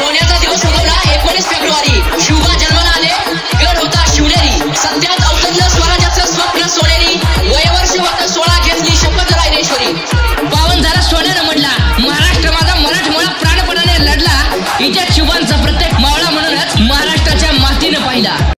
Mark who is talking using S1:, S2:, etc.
S1: Sonia Tativo Sudor